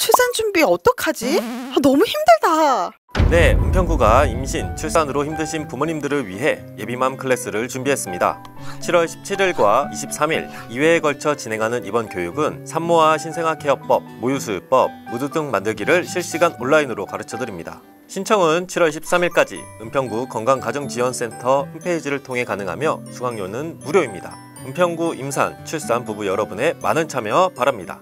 출산 준비 어떡하지? 아, 너무 힘들다. 네, 은평구가 임신, 출산으로 힘드신 부모님들을 위해 예비맘 클래스를 준비했습니다. 7월 17일과 23일 2회에 걸쳐 진행하는 이번 교육은 산모와 신생아 케어법, 모유수유법, 무드등 만들기를 실시간 온라인으로 가르쳐 드립니다. 신청은 7월 13일까지 은평구 건강가정지원센터 홈페이지를 통해 가능하며 수강료는 무료입니다. 은평구 임산, 출산 부부 여러분의 많은 참여 바랍니다.